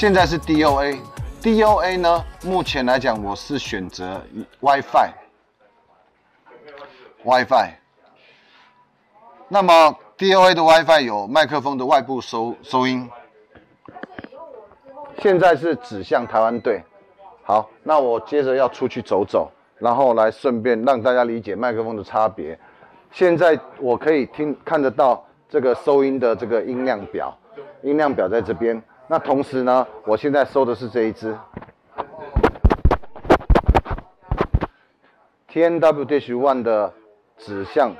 现在是 DOA，DOA 呢，目前来讲我是选择 WiFi，WiFi。那么 DOA 的 WiFi 有麦克风的外部收收音。现在是指向台湾队。好，那我接着要出去走走，然后来顺便让大家理解麦克风的差别。现在我可以听看得到这个收音的这个音量表，音量表在这边。那同时呢，我现在收的是这一支 T N W Dish One 的指向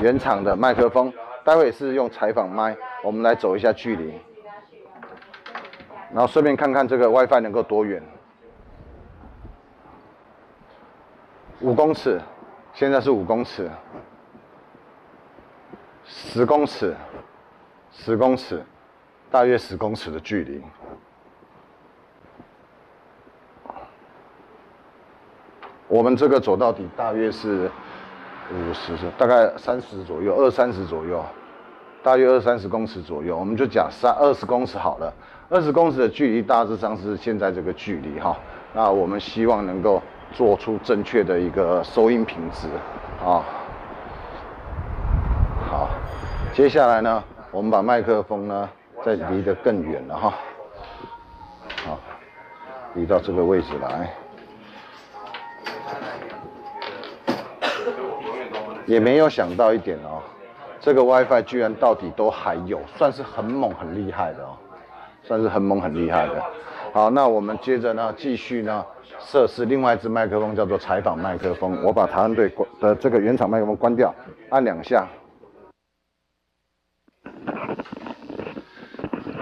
原厂的麦克风，待会是用采访麦，我们来走一下距离，然后顺便看看这个 WiFi 能够多远，五公尺，现在是五公尺，十公尺，十公尺。大约十公尺的距离，我们这个走到底大约是五十，大概三十左右，二三十左右，大约二三十公尺左右，我们就讲三二十公尺好了。二十公尺的距离大致上是现在这个距离哈。那我们希望能够做出正确的一个收音品质啊。好，接下来呢，我们把麦克风呢。再离得更远了哈，好，离到这个位置来，也没有想到一点哦，这个 WiFi 居然到底都还有，算是很猛很厉害的哦，算是很猛很厉害的。好，那我们接着呢，继续呢测试另外一支麦克风，叫做采访麦克风。我把台湾队关的这个原厂麦克风关掉，按两下。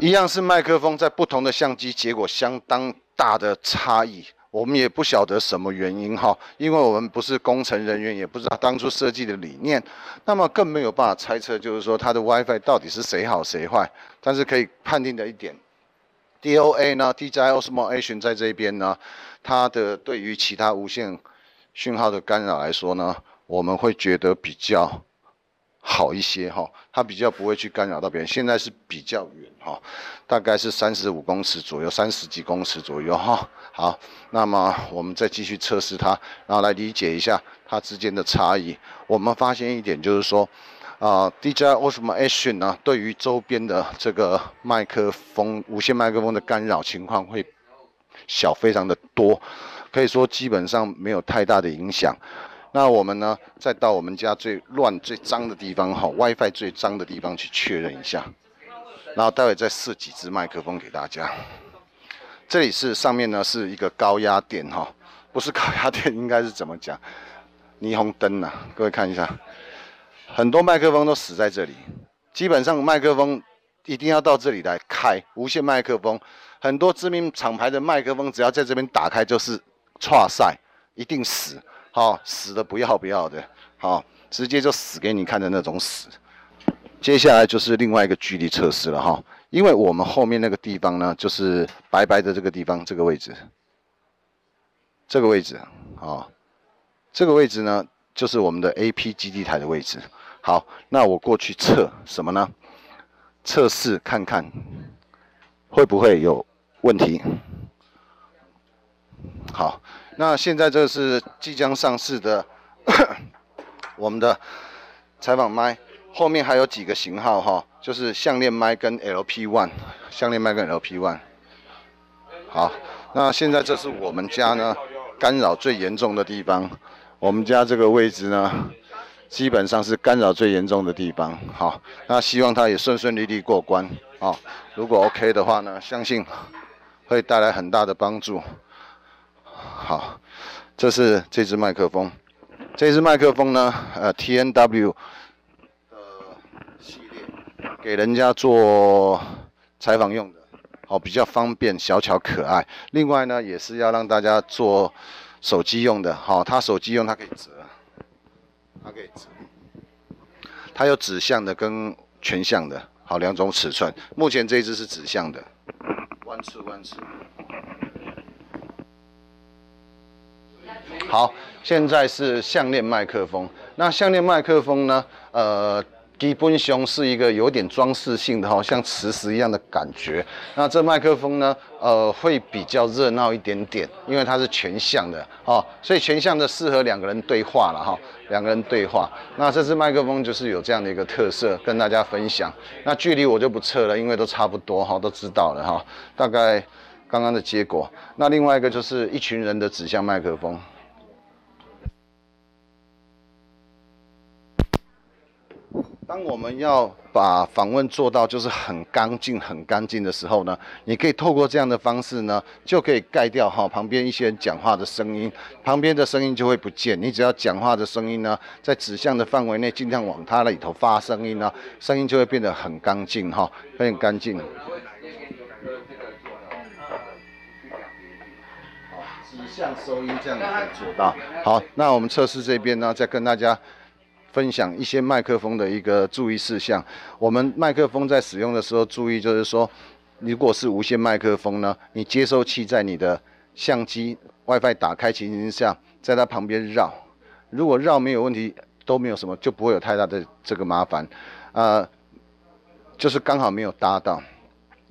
一样是麦克风，在不同的相机，结果相当大的差异。我们也不晓得什么原因哈，因为我们不是工程人员，也不知道当初设计的理念，那么更没有办法猜测，就是说它的 WiFi 到底是谁好谁坏。但是可以判定的一点，DOA 呢，DJI Osmo Action 在这边呢，它的对于其他无线讯号的干扰来说呢，我们会觉得比较。好一些哈，它比较不会去干扰到别人。现在是比较远哈，大概是三十五公尺左右，三十几公尺左右哈。好，那么我们再继续测试它，然后来理解一下它之间的差异。我们发现一点就是说，啊，DJI Osmo Action 呢，对于周边的这个麦克风、无线麦克风的干扰情况会小非常的多，可以说基本上没有太大的影响。那我们呢，再到我们家最乱、最脏的地方哈，WiFi 最脏的地方去确认一下，然后待会再试几支麦克风给大家。这里是上面呢是一个高压电哈，不是高压电，应该是怎么讲？霓虹灯呐，各位看一下，很多麦克风都死在这里。基本上麦克风一定要到这里来开，无线麦克风，很多知名厂牌的麦克风只要在这边打开就是错塞，一定死。好死的不要不要的，好直接就死给你看的那种死。接下来就是另外一个距离测试了哈，因为我们后面那个地方呢，就是白白的这个地方，这个位置，这个位置，啊，这个位置呢，就是我们的 AP 基地台的位置。好，那我过去测什么呢？测试看看会不会有问题。好。那现在这是即将上市的 我们的采访麦，后面还有几个型号哈，就是项链麦跟 LP One，项链麦跟 LP One。好，那现在这是我们家呢干扰最严重的地方，我们家这个位置呢基本上是干扰最严重的地方。好，那希望它也顺顺利利过关啊。如果 OK 的话呢，相信会带来很大的帮助。好，这是这支麦克风。这支麦克风呢，呃，T N W 的系列，给人家做采访用的，好，比较方便，小巧可爱。另外呢，也是要让大家做手机用的，好，它手机用它可以折，它可以折。它有指向的跟全向的，好两种尺寸。目前这支是指向的，弯尺弯尺。好，现在是项链麦克风。那项链麦克风呢？呃，基本上是一个有点装饰性的哈，像磁石一样的感觉。那这麦克风呢，呃，会比较热闹一点点，因为它是全向的哦，所以全向的适合两个人对话了哈，两个人对话。那这支麦克风就是有这样的一个特色，跟大家分享。那距离我就不测了，因为都差不多哈，都知道了哈，大概刚刚的结果。那另外一个就是一群人的指向麦克风。当我们要把访问做到就是很干净、很干净的时候呢，你可以透过这样的方式呢，就可以盖掉哈旁边一些人讲话的声音，旁边的声音就会不见。你只要讲话的声音呢，在指向的范围内，尽量往它里头发声音呢，声音就会变得很干净哈，很干净。指向收音这样可以做到。好，那我们测试这边呢，再跟大家。分享一些麦克风的一个注意事项。我们麦克风在使用的时候，注意就是说，如果是无线麦克风呢，你接收器在你的相机 WiFi 打开情形下，在它旁边绕，如果绕没有问题，都没有什么，就不会有太大的这个麻烦。呃，就是刚好没有搭到。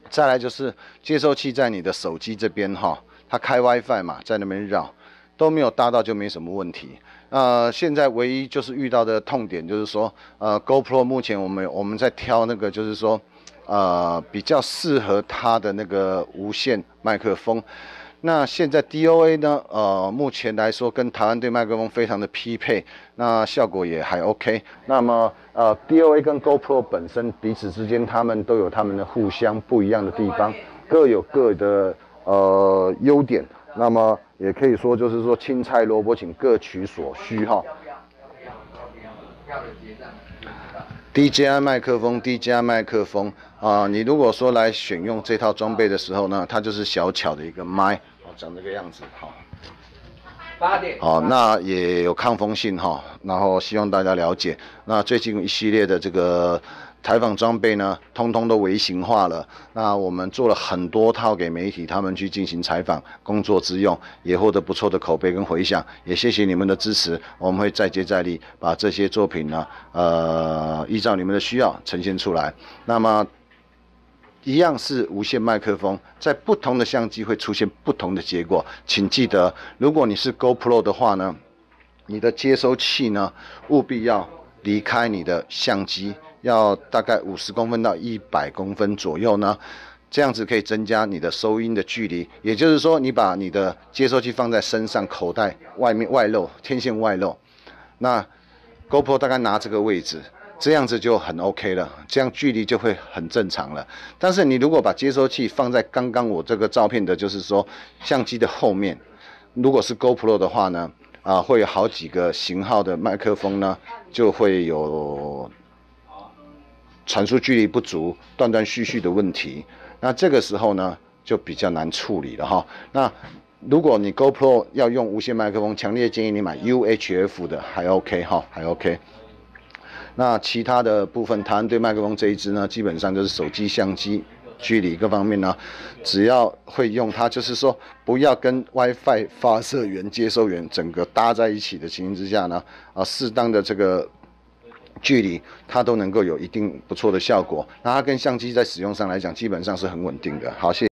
再来就是接收器在你的手机这边哈，它开 WiFi 嘛，在那边绕，都没有搭到就没什么问题。呃，现在唯一就是遇到的痛点就是说，呃，GoPro 目前我们我们在挑那个就是说，呃，比较适合它的那个无线麦克风。那现在 DOA 呢，呃，目前来说跟台湾对麦克风非常的匹配，那效果也还 OK。那么，呃，DOA 跟 GoPro 本身彼此之间，他们都有他们的互相不一样的地方，各有各的呃优点。那么也可以说，就是说青菜萝卜，请各取所需哈。DJI 麦克风，DJI 麦克风啊，你如果说来选用这套装备的时候呢，它就是小巧的一个麦，哦，长这个样子，好。八点。好，那也有抗风性哈，然后希望大家了解。那最近一系列的这个。采访装备呢，通通都微型化了。那我们做了很多套给媒体，他们去进行采访工作之用，也获得不错的口碑跟回响。也谢谢你们的支持，我们会再接再厉，把这些作品呢，呃，依照你们的需要呈现出来。那么，一样是无线麦克风，在不同的相机会出现不同的结果。请记得，如果你是 GoPro 的话呢，你的接收器呢，务必要离开你的相机。要大概五十公分到一百公分左右呢，这样子可以增加你的收音的距离。也就是说，你把你的接收器放在身上口袋外面外露，天线外露，那 GoPro 大概拿这个位置，这样子就很 OK 了，这样距离就会很正常了。但是你如果把接收器放在刚刚我这个照片的，就是说相机的后面，如果是 GoPro 的话呢，啊，会有好几个型号的麦克风呢，就会有。传输距离不足、断断续续的问题，那这个时候呢就比较难处理了哈。那如果你 GoPro 要用无线麦克风，强烈建议你买 UHF 的，还 OK 哈，还 OK。那其他的部分，台湾对麦克风这一支呢，基本上就是手机相机距离各方面呢，只要会用它，就是说不要跟 WiFi 发射源、接收源整个搭在一起的情形之下呢，啊，适当的这个。距离它都能够有一定不错的效果，那它跟相机在使用上来讲，基本上是很稳定的。好，谢。